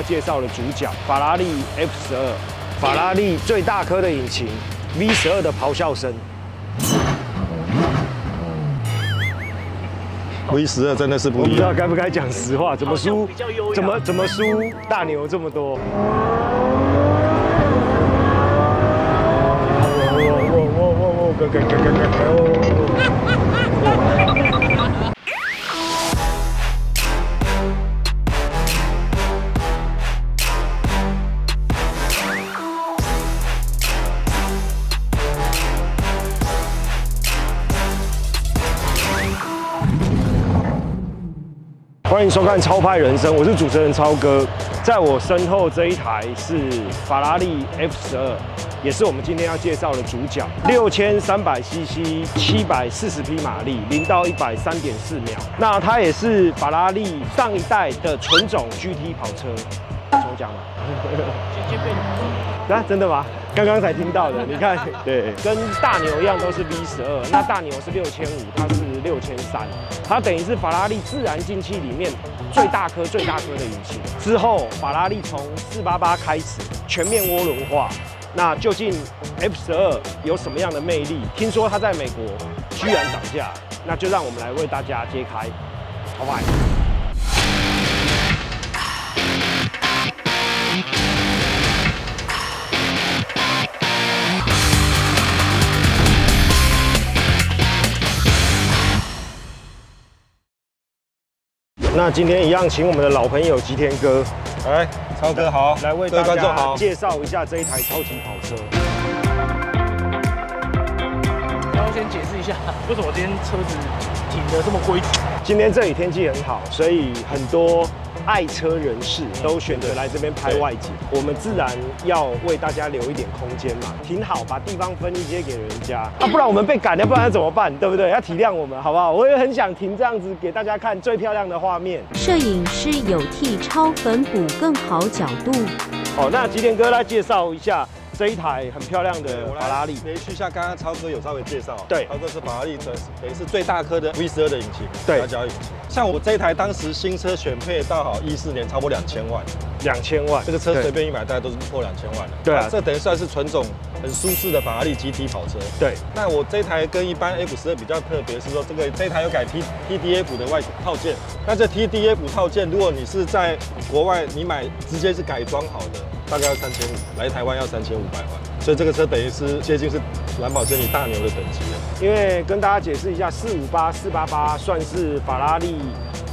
要介绍的主角——法拉利 F 十二，法拉利最大颗的引擎 V 十二的咆哮声。V 十二真的是不一样，我不知道该不该讲实话，怎么输？怎么怎么输大牛这么多？欢迎收看《超派人生》，我是主持人超哥。在我身后这一台是法拉利 F 十二，也是我们今天要介绍的主角。六千三百 CC，七百四十匹马力，零到一百三点四秒。那它也是法拉利上一代的纯种 GT 跑车。怎么讲嘛？先先被你 啊，真的吗？刚刚才听到的，你看，对，跟大牛一样都是 V 十二，那大牛是六千五，它是六千三，它等于是法拉利自然进气里面最大颗、最大颗的引擎。之后，法拉利从四八八开始全面涡轮化，那究竟 F 十二有什么样的魅力？听说它在美国居然涨价，那就让我们来为大家揭开。好吧。那今天一样，请我们的老朋友吉田哥哎，超哥好，来为大家好。介绍一下这一台超级跑车。然后先解释一下，为什么今天车子停的这么规矩？今天这里天气很好，所以很多爱车人士都选择来这边拍外景。我们自然要为大家留一点空间嘛，停好，把地方分一些给人家啊，不然我们被赶了，不然要怎么办？对不对？要体谅我们，好不好？我也很想停这样子给大家看最漂亮的画面。摄影师有替超粉补更好角度。哦，那吉田哥来介绍一下这一台很漂亮的法拉利。连续一下，刚刚超哥有稍微介绍，对超哥是法拉利的，等于是最大颗的 V 十二的引擎，对夹角引擎。像我这一台当时新车选配到好一四年，差不多两千万，两千万，这个车随便一买大概都是破两千万的。对啊这等于算是纯种很舒适的法拉利 GT 跑车。对那我这台跟一般 F 十二比较特别，是说这个这台有改 T TDF 的外套件。那这 TDF 套件，如果你是在国外你买直接是改装好的，大概要三千五，来台湾要三千五百万。所以这个车等于是接近是蓝宝坚尼大牛的等级了。因为跟大家解释一下，四五八、四八八算是法拉利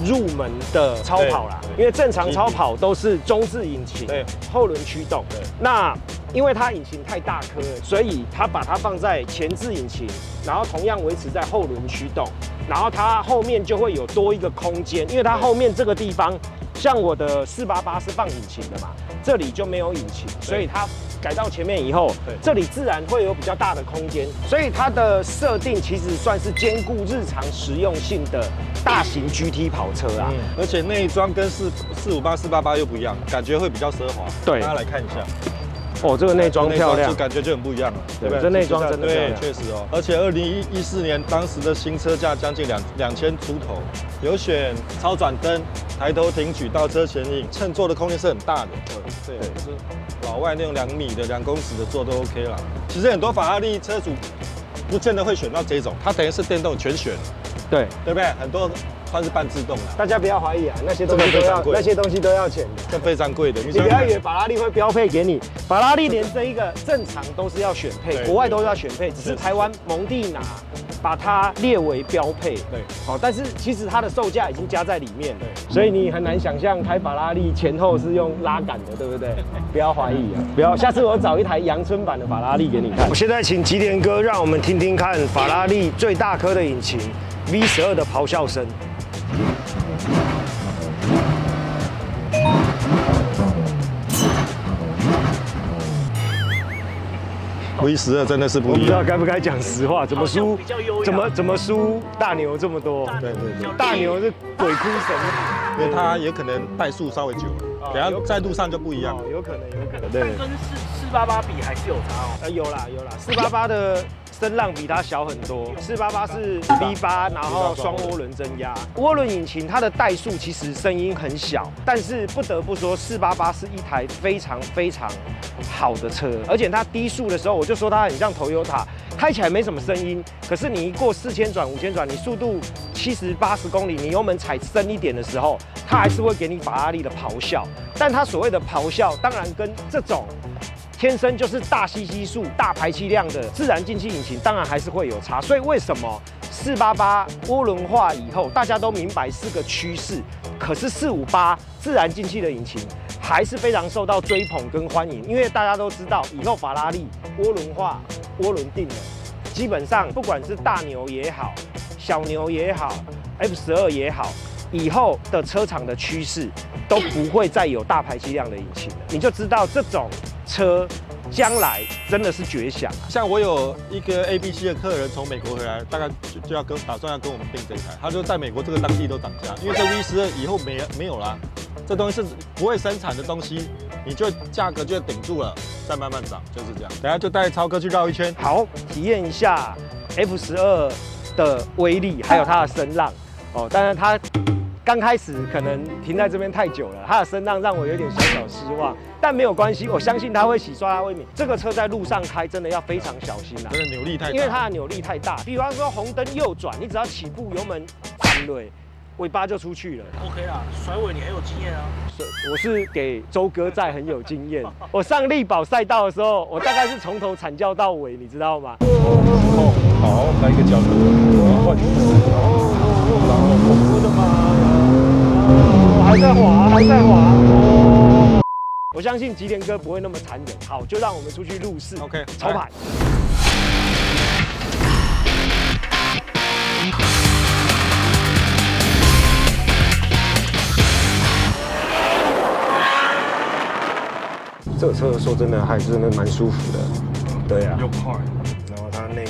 入门的超跑啦。因为正常超跑都是中置引擎，对，后轮驱动。对那因为它引擎太大颗，所以它把它放在前置引擎，然后同样维持在后轮驱动，然后它后面就会有多一个空间，因为它后面这个地方，像我的四八八是放引擎的嘛，这里就没有引擎，所以它改到前面以后对，这里自然会有比较大的空间，所以它的设定其实算是兼顾日常实用性的大型 GT 跑车啊。嗯，而且内装跟四四五八、四八八又不一样，感觉会比较奢华。对大家来看一下，哦，这个内装漂亮就，感觉就很不一样了，对对不对？这内装真的漂对，亮确实哦。而且二零一一四年当时的新车价将近两两千出头，有选超转灯、抬头挺举、倒车前影，乘坐的空间是很大的。对，是老外那种两米的、两公尺的座都 OK 了。其实很多法拉利车主不见得会选到这种，它等于是电动全选，对。对不对？很多它是半自动的，大家不要怀疑啊，那些东西都要那些东西都要钱的。这非常贵的。你不要以为法拉利会标配给你，法拉利连这一个正常都是要选配，对国外都是要选配，只是台湾蒙蒂拿把它列为标配。对，好，但是其实它的售价已经加在里面了，对所以你很难想象开法拉利前后是用拉杆的，对不对？不要怀疑啊，不要，下次我找一台阳春版的法拉利给你看。我现在请吉田哥让我们听听看法拉利最大颗的引擎 V 十二的咆哮声。V 十二真的是不我不知道。该不该讲实话，怎么输怎么怎么输大牛这么多？对对对，大牛是鬼哭神，因为他也可能怠速稍微久了，等下在路上就不一样哦。，有可能有可能，对但，跟四四八八比还是有差哦。呃有啦有啦，四八八的声浪比它小很多。四八八是 V 八，然后双涡轮增压，涡轮引擎它的怠速其实声音很小，但是不得不说，四八八是一台非常非常好的车，而且它低速的时候，我就说它很像 Toyota，开起来没什么声音，可是你一过四千转、五千转，你速度七十八十公里，你油门踩深一点的时候，它还是会给你法拉利的咆哮。但它所谓的咆哮，当然跟这种天生就是大吸吸数、大排气量的自然进气引擎，当然还是会有差。所以为什么四八八涡轮化以后，大家都明白是个趋势，可是四五八自然进气的引擎还是非常受到追捧跟欢迎，因为大家都知道，以后法拉利涡轮化、涡轮定了，基本上不管是大牛也好，小牛也好，F 十二也好。以后的车厂的趋势都不会再有大排气量的引擎了，你就知道这种车将来真的是绝响啊。像我有一个 A B C 的客人从美国回来，大概就就要跟打算要跟我们订这一台，他就在美国这个当地都涨价，因为这 V 十二以后没没有啦，这东西是不会生产的东西，你就价格就顶住了，再慢慢涨，就是这样。等下就带超哥去绕一圈，好，体验一下 F 十二的威力，还有它的声浪哦。当然它。刚开始可能停在这边太久了，它的声浪让我有点小小失望，但没有关系，我相信它会洗刷它未免。这个车在路上开真的要非常小心啊，真的扭力太大，因为它的扭力太大。比方说红灯右转，你只要起步油门踩尾，尾巴就出去了。OK 啦，甩尾你很有经验啊。是，我是给周哥在很有经验。我上力宝赛道的时候，我大概是从头惨叫到尾，你知道吗？哦，好，来一个角度，换我的妈呀！还在滑，还在滑。哦，我相信吉田哥不会那么残忍。好，就让我们出去入试。OK，超牌。这个车说真的还是真的蛮舒服的。对啊。又快。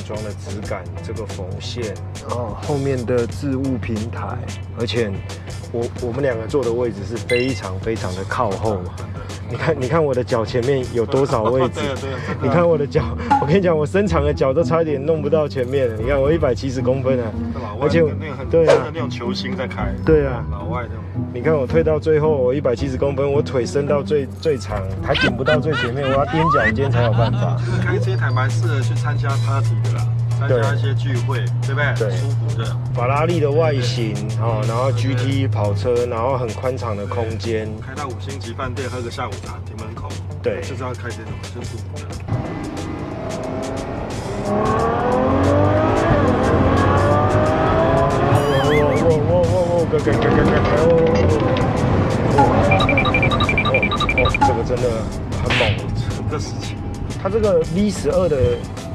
装的质感，这个缝线，然后后面的置物平台，而且。我我们两个坐的位置是非常非常的靠后嘛，你看你看我的脚前面有多少位置？你看我的脚，我跟你讲，我伸长的脚都差一点弄不到前面了。你看我一百七十公分啊，而且对啊，那种球星在开，对啊，老外那种。你看我退到最后，我一百七十公分，我腿伸到最最长，还顶不到最前面，我要踮脚尖才有办法。开这台蛮适合去参加 party 的啦。参加一些聚会，对不对？对，舒服的。法拉利的外形哦，然后 GT 跑车，然后很宽敞的空间。开到五星级饭店喝个下午茶，停门口。对，就知道开这种，就舒服的。哇！哥哥哥哥哥哦！哦，这个真的很猛，这事情。它这个 V 十二的。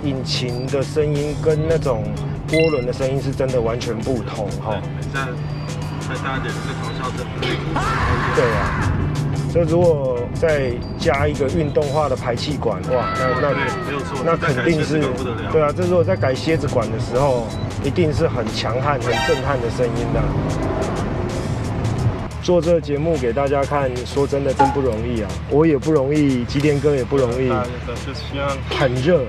引擎的声音跟那种涡轮的声音是真的完全不同哈。再再大一点是咆哮声。对啊，就如果再加一个运动化的排气管，哇，那那，那肯定是对啊。这如果在改蝎子管的时候，一定是很强悍、很震撼的声音的。做这个节目给大家看，说真的真不容易啊！我也不容易，吉田哥也不容易，很热，很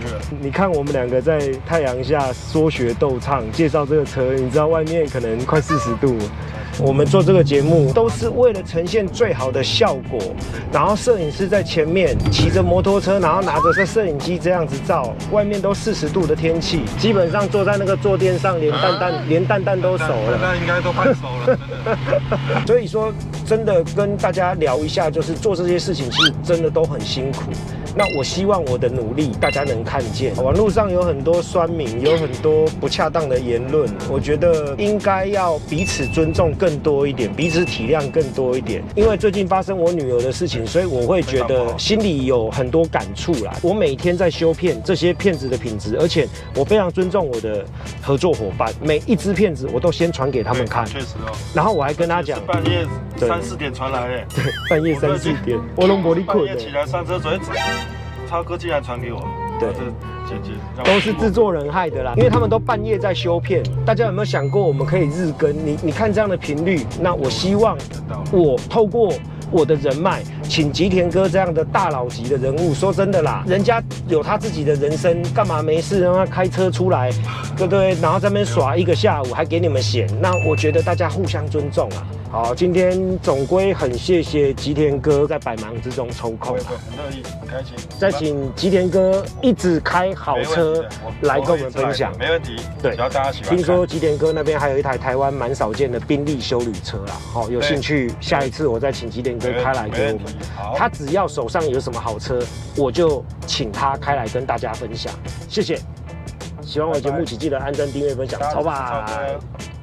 热。你看我们两个在太阳下说学逗唱，介绍这个车，你知道外面可能快四十度。我们做这个节目都是为了呈现最好的效果，然后摄影师在前面骑着摩托车，然后拿着这摄影机这样子照，外面都四十度的天气，基本上坐在那个坐垫上，连蛋蛋连蛋蛋都熟了，那应该都快熟了。所以说，真的跟大家聊一下，就是做这些事情，其实真的都很辛苦。那我希望我的努力大家能看见。网络上有很多酸民，有很多不恰当的言论，我觉得应该要彼此尊重更多一点，彼此体谅更多一点。因为最近发生我女儿的事情，所以我会觉得心里有很多感触啦。我每天在修片，这些片子的品质，而且我非常尊重我的合作伙伴，每一支片子我都先传给他们看。确实哦。然后我还跟他讲，半夜三四点传来诶。对，半夜三四点，我拢无你困。半夜起来上车，昨天。超哥竟然传给我，对，姐姐都是制作人害的啦，因为他们都半夜在修片。大家有没有想过，我们可以日更？你你看这样的频率，那我希望我透过我的人脉，请吉田哥这样的大佬级的人物。说真的啦，人家有他自己的人生，干嘛没事让他开车出来，对不对？然后在那边耍一个下午，还给你们闲。那我觉得大家互相尊重啊。好，今天总归很谢谢吉田哥在百忙之中抽空会啊会。很乐意，很开心。再请吉田哥一直开好车来跟我们分享。没问题。对只要大家喜欢。听说吉田哥那边还有一台台湾蛮少见的宾利修旅车啦，好，有兴趣下一次我再请吉田哥开来给我们他只要手上有什么好车，我就请他开来跟大家分享。谢谢，喜欢我的节目，请记得按赞、订阅、分享，超大家支持超吧。哥